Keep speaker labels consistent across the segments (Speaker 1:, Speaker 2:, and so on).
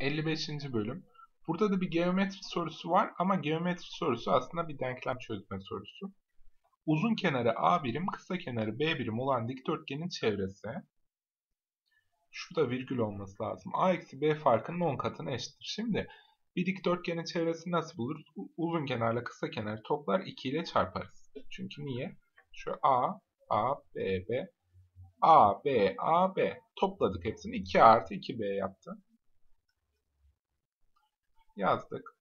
Speaker 1: 55. bölüm. Burada da bir geometri sorusu var ama geometri sorusu aslında bir denklem çözme sorusu. Uzun kenarı A birim, kısa kenarı B birim olan dikdörtgenin çevresi. Şurada virgül olması lazım. A eksi B farkının 10 katına eşittir. Şimdi bir dikdörtgenin çevresini nasıl buluruz? Uzun kenarla kısa kenarı toplar 2 ile çarparız. Çünkü niye? Şu A, A, B, B, A, B, A, B. Topladık hepsini. 2 artı 2B yaptı. Yazdık.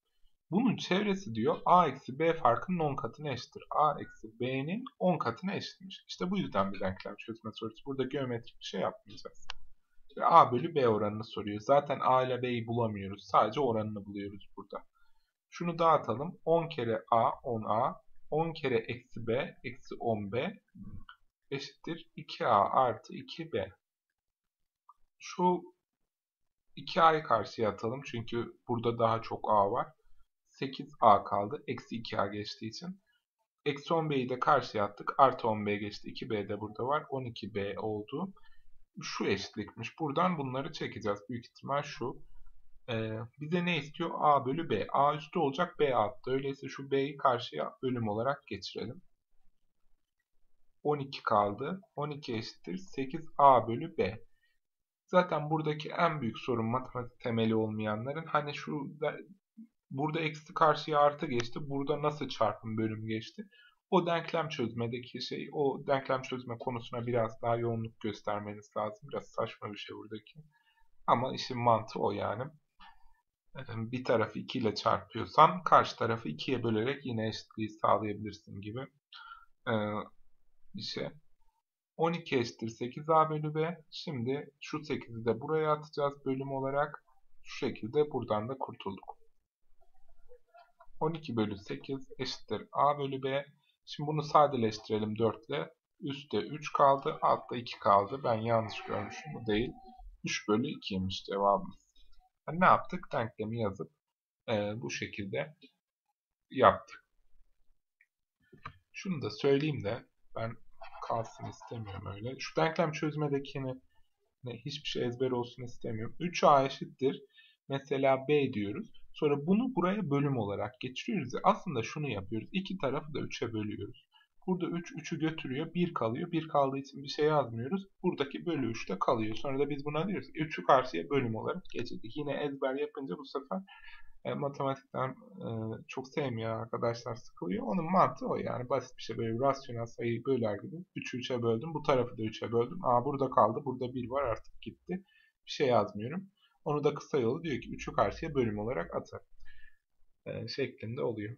Speaker 1: Bunun çevresi diyor A eksi B farkının 10 katına eşittir. A eksi B'nin 10 katına eşitmiş. İşte bu yüzden bir denklem çözme sorusu. Burada geometrik bir şey yapmayacağız. Ve A bölü B oranını soruyor. Zaten A ile B'yi bulamıyoruz. Sadece oranını buluyoruz burada. Şunu dağıtalım. 10 kere A 10A. 10 kere eksi B eksi 10B eşittir 2A artı 2B. Şu 2A'yı karşıya atalım. Çünkü burada daha çok A var. 8A kaldı. Eksi 2A geçtiği için. Eksi 10B'yi de karşıya attık. Artı 10B geçti. 2B de burada var. 12B oldu. Şu eşitlikmiş. Buradan bunları çekeceğiz. Büyük ihtimal şu. Ee, bize ne istiyor? A bölü B. A üstü olacak. B altta. Öyleyse şu B'yi karşıya bölüm olarak geçirelim. 12 kaldı. 12 eşittir 8A bölü B. Zaten buradaki en büyük sorun matematik temeli olmayanların hani şu burada eksi karşıya artı geçti. Burada nasıl çarpım bölüm geçti? O denklem çözmedeki şey, o denklem çözme konusuna biraz daha yoğunluk göstermeniz lazım. Biraz saçma bir şey buradaki. Ama işin mantığı o yani. Bir tarafı 2 ile çarpıyorsan karşı tarafı 2'ye bölerek yine eşitliği sağlayabilirsin gibi bir şey. 12 eşittir 8a bölü b. Şimdi şu 8'i de buraya atacağız bölüm olarak. Şu şekilde buradan da kurtulduk. 12 bölü 8 eşittir a bölü b. Şimdi bunu sadeleştirelim 4 ile. Üstte 3 kaldı. Altta 2 kaldı. Ben yanlış görmüşüm. Bu değil. 3 bölü 2'ymiş cevabımız. Yani ne yaptık? Denklemi yazıp e, bu şekilde yaptık. Şunu da söyleyeyim de ben kalsın istemiyorum öyle. Şu denklem çözmedekini ne, hiçbir şey ezber olsun istemiyorum. 3a eşittir. Mesela b diyoruz. Sonra bunu buraya bölüm olarak geçiriyoruz. Aslında şunu yapıyoruz. İki tarafı da 3'e bölüyoruz. Burada 3, 3'ü götürüyor. 1 kalıyor. 1 kaldığı için bir şey yazmıyoruz. Buradaki bölü 3 de kalıyor. Sonra da biz buna diyoruz. 3'ü karşıya bölüm olarak geçirdik. Yine ezber yapınca bu sefer e, matematikten e, çok sevmeyen arkadaşlar sıkılıyor. Onun mantığı o yani. Basit bir şey böyle rasyonel sayıyı böler gibi. 3'ü 3'e böldüm. Bu tarafı da 3'e böldüm. Aa burada kaldı. Burada 1 var artık gitti. Bir şey yazmıyorum. Onu da kısa yolu diyor ki 3'ü karşıya bölüm olarak atar. E, şeklinde oluyor.